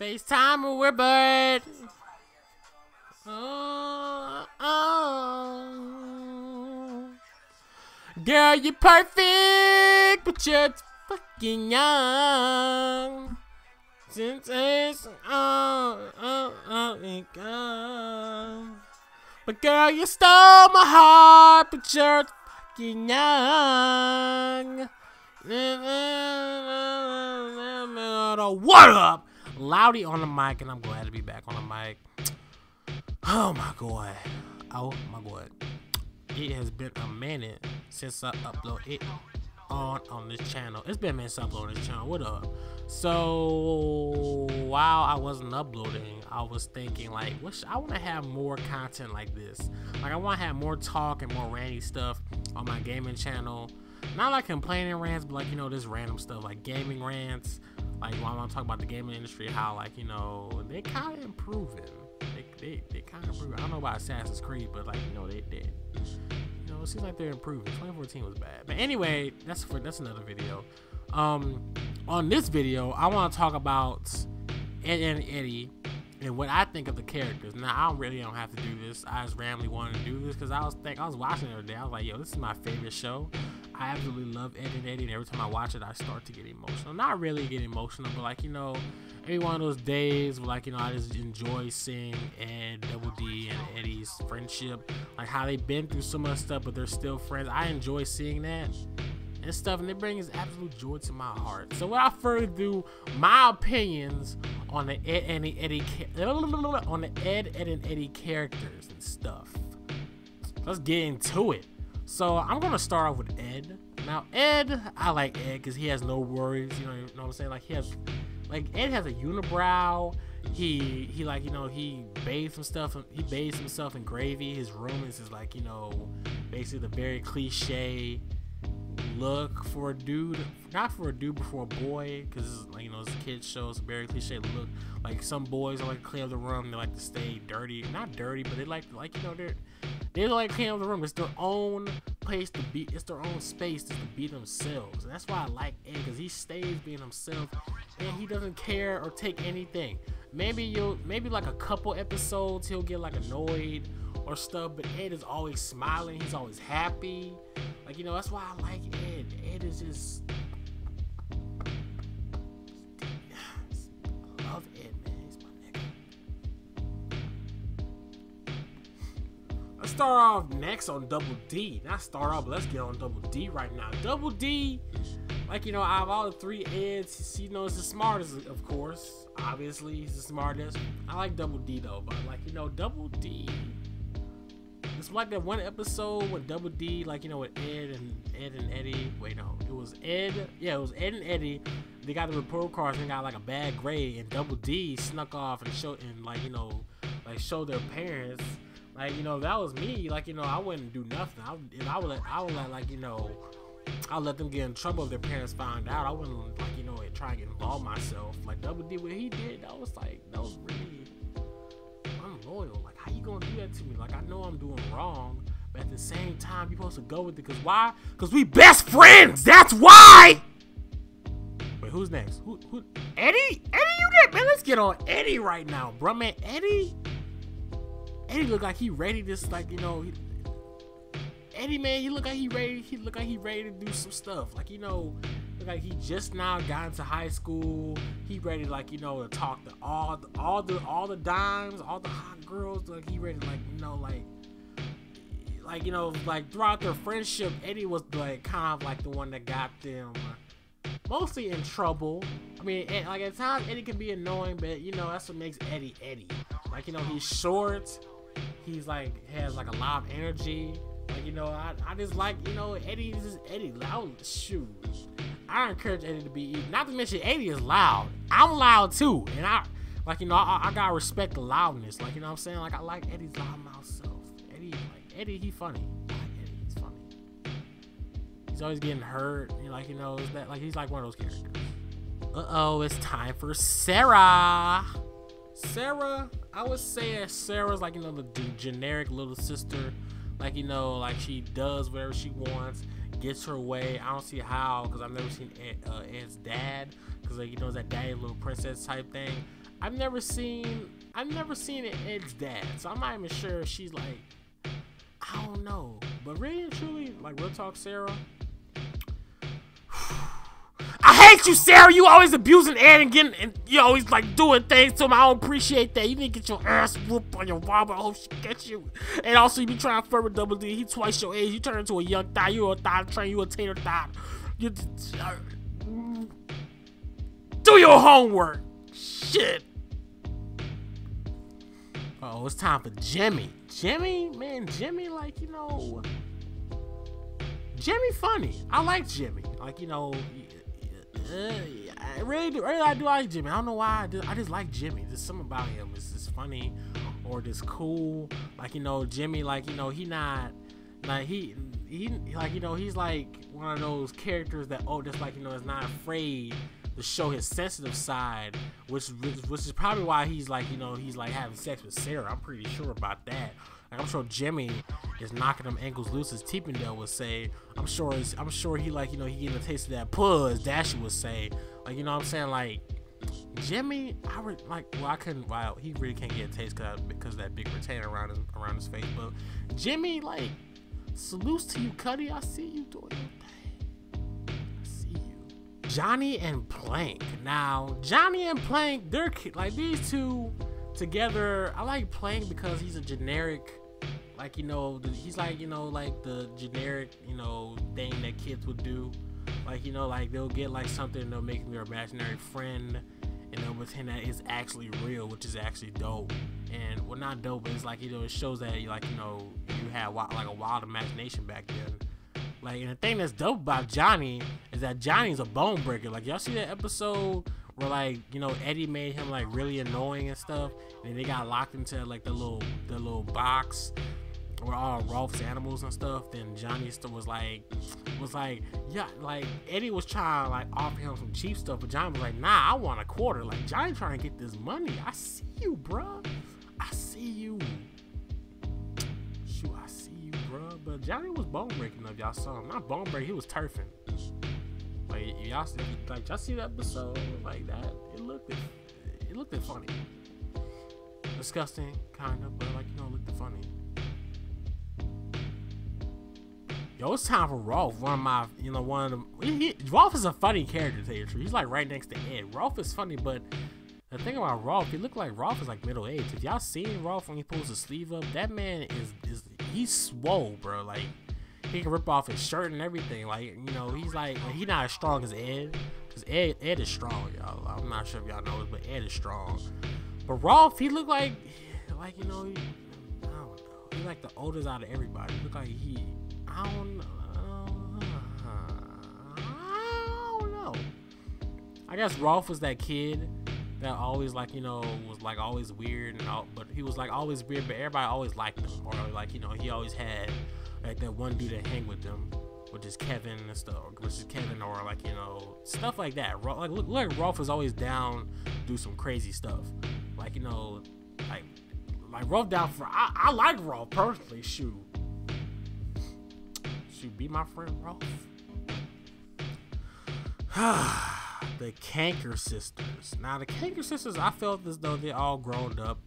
FaceTime with Bird. Oh, oh. Girl, you're perfect, but you're fucking young. Since it's oh, oh, oh, it. But girl, you stole my heart, but you're fucking young. What up? Loudy on the mic, and I'm glad to be back on the mic. Oh my god. Oh my god. It has been a minute since I upload it on on this channel. It's been a minute since I uploaded this channel. What up? So while I wasn't uploading, I was thinking like, what I want to have more content like this. Like I want to have more talk and more randy stuff on my gaming channel. Not like complaining rants, but like you know this random stuff like gaming rants. Like when I'm talking about the gaming industry, how like you know they kind of improving. They they, they kind of improving. I don't know about Assassin's Creed, but like you know they did. You know it seems like they're improving. 2014 was bad, but anyway, that's for that's another video. Um, on this video, I want to talk about Ed, Edd n Eddy and what I think of the characters. Now, I really don't have to do this. I just randomly wanted to do this because I was think I was watching it the other day. I was like, yo, this is my favorite show. I absolutely love Ed, and every time I watch it, I start to get emotional. Not really get emotional, but like you know, every one of those days where like you know I just enjoy seeing Ed, Double D, and Eddy's friendship, like how they've been through so much stuff, but they're still friends. I enjoy seeing that and stuff, and it brings absolute joy to my heart. So without further ado, my opinions on the Ed and Eddy on the Ed, Edd n Eddy characters and stuff. Let's get into it. So I'm gonna start off with Ed. Now Ed, I like Ed because he has no worries. You know, you know what I'm saying? Like he has, like Ed has a unibrow. He he like you know he bathes himself. He bathes himself in gravy. His room is, is like you know basically the very cliche look for a dude, not for a dude, but for a boy, because like you know, this kids show, it's a very cliche look. Like some boys are like up the room, they like to stay dirty, not dirty, but they like like you know they're they like the room. It's their own place to be. It's their own space to be themselves. And that's why I like Ed, because he stays being himself, and he doesn't care or take anything. Maybe you'll maybe like a couple episodes he'll get like annoyed or stuff, but Ed is always smiling. He's always happy. Like, you know, that's why I like Ed. Ed is just. Let's start off next on Double D. Not start off, but let's get on Double D right now. Double D, like, you know, out of all the three Eds, he knows the smartest, of course. Obviously, he's the smartest. I like Double D, though, but, like, you know, Double D it's like that one episode with Double D, like you know, with Ed and Ed and Eddy. Wait, no, it was Ed. Yeah, it was Ed and Eddy. They got the report cards and got like a bad grade, and Double D snuck off and showed and like you know, like show their parents. Like you know, that was me. Like you know, I wouldn't do nothing. I would, I would let, I would let like you know, I'll let them get in trouble if their parents found out. I wouldn't like you know try and get involved myself. Like Double D, what he did, that was like that was really unloyal. Like how you gonna do that to me? Like I know I'm doing wrong, but at the same time, you're supposed to go with it. Cause why? Cause we best friends. That's why. Wait, who's next? Who? Who? Eddy? Eddy, you get man. Let's get on Eddy right now, bro. Man, Eddy. Eddy look like he ready to like you know. Eddy man, he look like he ready. He look like he ready to do some stuff. Like you know, like he just now got into high school. He ready like you know to talk to all the, all the all the dimes, all the hot girls. Like he ready like you know like like you know like throughout their friendship, Eddy was like kind of like the one that got them mostly in trouble. I mean, like at times Eddy can be annoying, but you know that's what makes Eddy Eddy. Like you know he's short. He's like has like a lot of energy. Like you know, I, I just like you know Eddy is Eddy. Loud shoot. I encourage Eddy to be not to mention Eddy is loud. I'm loud too, and I like you know I, I gotta respect the loudness. Like you know I'm saying. Like I like Eddy's loud mouth self. Eddy like Eddy, he funny. He's funny. He's always getting hurt. Like you know is that like he's like one of those characters. Uh oh, it's time for Sarah. Sarah, I would say Sarah's like you know the generic little sister. Like you know, like she does whatever she wants gets her way. I don't see how because I've never seen Ed, uh, Ed's dad because like you know that daddy little princess type thing. I've never seen I've never seen Ed's dad, so I'm not even sure if she's like I don't know. But really and truly, like real talk, Sarah. Hate you, Sarah. You always abusing Ed and getting, and you always like doing things to him. I don't appreciate that. You need to get your ass whooped on your wobble. I hope she gets you. And also, you be trying to flirt with Double D. He twice your age. You turn into a young thigh. You a thigh train. You a tater thigh. You uh, do your homework. Shit. Oh, it's time for Jimmy. Jimmy, man, Jimmy, like, you know, Jimmy funny. I like Jimmy. Like, you know, I really. Really, I do like Jimmy. I don't know why. I just, I just like Jimmy. There's something about him. It's just funny or just cool. Like, you know, Jimmy, like, you know, he not, like, he, he, like, you know, he's like one of those characters that, oh, just like, you know, is not afraid to show his sensitive side, which which is probably why he's like you know he's like having sex with Sarah. I'm pretty sure about that. Like I'm sure Jimmy is knocking them ankles loose as Tippendale would say. I'm sure I'm sure he like you know he getting a taste of that puzz. Dashy would say. Like you know what I'm saying like Jimmy, I would like. Well, I couldn't. Wow, he really can't get a taste cause, because that big retainer around his around his face. But Jimmy, like, salutes to you, Cuddy. I see you doing your Johnny and Plank. Now, Johnny and Plank, they're like these two together. I like Plank because he's a generic, like you know, he's like you know, like the generic, you know, thing that kids would do. Like you know, like they'll get like something, and they'll make their imaginary friend, and they'll pretend that it's actually real, which is actually dope. And well, not dope, but it's like you know, it shows that like you know, you had like a wild imagination back then like, and the thing that's dope about Johnny is that Johnny's a bone breaker. Like, y'all see that episode where like you know Eddy made him like really annoying and stuff, and they got locked into like the little the little box where all Rolf's animals and stuff. Then Johnny still was like was like yeah like Eddy was trying to like offer him some cheap stuff, but Johnny was like nah I want a quarter. Like Johnny trying to get this money. I see you, bruh. I see you. But Johnny was bone breaking if y'all saw him. Not bone breaking, he was turfing. Like y'all like y'all see that episode like that. It looked, it looked funny. Disgusting, kind of, but like you know, it looked funny. Yo, it's time for Rolf. One of my, you know, one of the. He, he, Rolf is a funny character, to tell you the truth. He's like right next to Ed. Rolf is funny, but the thing about Rolf, he look like Rolf is like middle aged. If y'all seen Rolf when he pulls his sleeve up, that man is is he's swole, bro. Like he can rip off his shirt and everything. Like you know, he's like he's not as strong as Ed, cause Ed Ed is strong, y'all. I'm not sure if y'all know this, but Ed is strong. But Rolf, he look like like you know, he, I don't know. Like the oldest out of everybody. He look like he. I don't know. I guess Rolf was that kid that always like you know was like always weird and all, but he was like always weird, but everybody always liked him or like you know he always had like that one dude that hang with them, which is Kevin and stuff, which is Kevin or like you know stuff like that. Like look, look Rolf was always down do some crazy stuff, like you know like like Rolf down for I, I like Rolf personally. Shoot, shoot, be my friend Rolf. The Kanker sisters. Now the Kanker sisters, I felt as though they're all grown up.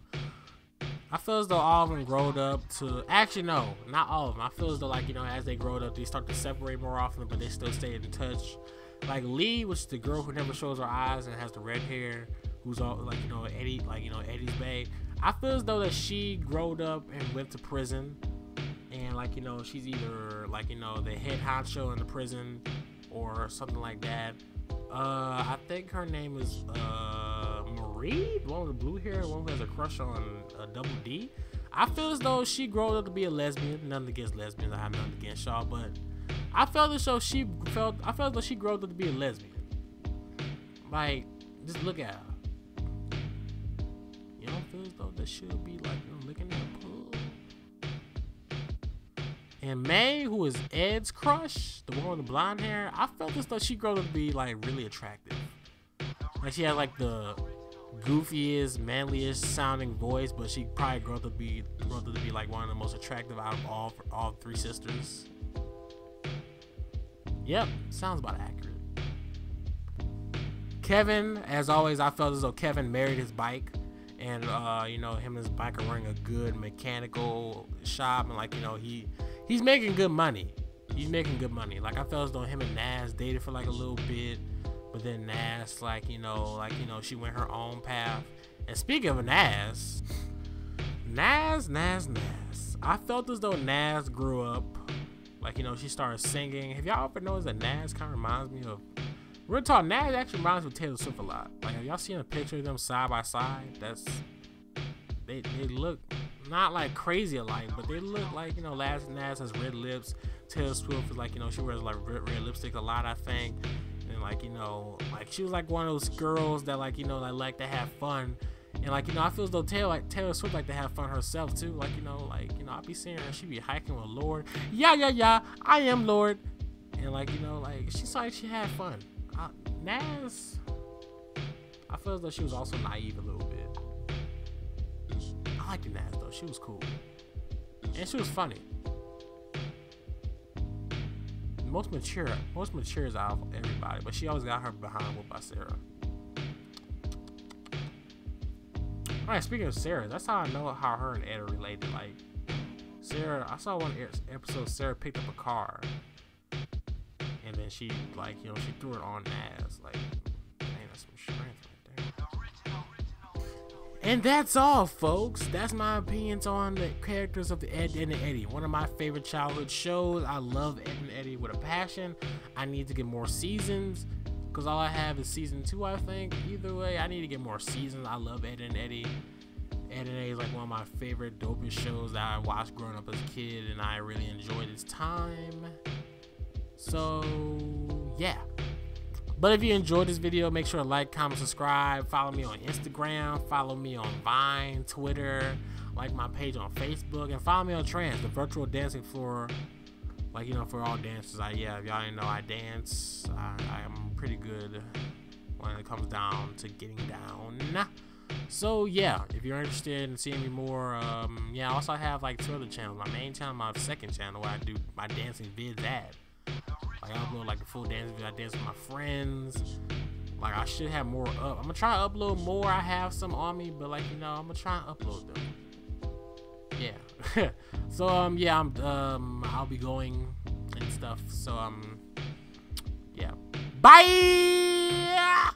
I feel as though all of them growed up to actually no, not all of them. I feel as though like you know as they grow up, they start to separate more often, but they still stay in touch. Like Lee, which is the girl who never shows her eyes and has the red hair, who's all like you know Eddy, like you know Eddy's babe. I feel as though that she growed up and went to prison, and like you know she's either like you know the head honcho in the prison or something like that uh, I think her name is uh Marie, the one with the blue hair, the one who has a crush on uh, Double D. I feel as though she grew up to be a lesbian. Nothing against lesbians. I have nothing against y'all, but I felt as though she felt. I felt as though she grew up to be a lesbian. Like, just look at her. You don't feel as though that should be like you know, looking at and May, who is Ed's crush, the one with the blonde hair, I felt as though she grew up to be like really attractive. Like she had like the goofiest, manliest sounding voice, but she probably grew up to be grew up to be like one of the most attractive out of all all three sisters. Yep, sounds about accurate. Kevin, as always, I felt as though Kevin married his bike, and uh, you know him and his bike are running a good mechanical shop, and like you know he he's making good money. He's making good money. Like I felt as though him and Nazz dated for like a little bit, but then Nazz like you know, like you know, she went her own path. And speaking of Nazz, Nazz, Nazz, Nazz. I felt as though Nazz grew up. Like you know, she started singing. Have y'all ever noticed that Nazz kind of reminds me of Real talk, Nazz actually reminds me of Taylor Swift a lot. Like, have y'all seen a picture of them side by side? That's they they look not like crazy alike, but they look like you know. Last Nazz has red lips. Taylor Swift is like you know she wears like red, red lipstick a lot, I think. And like you know, like she was like one of those girls that like you know like like to have fun. And like you know, I feel as though Taylor like Taylor Swift like to have fun herself too. Like you know, like you know, I be seeing her. She be hiking with Lorde. Yeah, yeah, yeah. I am Lorde. And like you know, like she's like she had fun. Uh, Nazz, I feel as though she was also naive a little bit. I like though; she was cool, and she was funny. Most mature, most mature out of everybody, but she always got her behind with by Sarah. All right, speaking of Sarah, that's how I know how her and Ed are related. Like, Sarah, I saw one episode. Sarah picked up a car and then she like you know she threw it on Nazz. Like, dang, that's some. And that's all, folks. That's my opinions on the characters of Ed, Ed and Eddy. One of my favorite childhood shows. I love Ed and Eddy with a passion. I need to get more seasons because all I have is season two. I think. Either way, I need to get more seasons. I love Ed and Eddy. Ed and Eddy is like one of my favorite dopest shows that I watched growing up as a kid, and I really enjoyed its time. So, yeah. But if you enjoyed this video, make sure to like, comment, subscribe. Follow me on Instagram. Follow me on Vine, Twitter. Like my page on Facebook. And follow me on Trance, the virtual dancing floor. Like, you know, for all dancers. I, yeah, if y'all didn't know, I dance. I, I am pretty good when it comes down to getting down. So yeah, if you're interested in seeing me more, um, yeah, I also have like two other channels. My main channel, my second channel, where I do my dancing vids ad. Like I upload like the full dance video. I dance with my friends. Like I should have more up. I'm gonna try to upload more. I have some on me, but like you know, I'm gonna try and upload them. Yeah. so um yeah, I'm um I'll be going and stuff. So um yeah. Bye.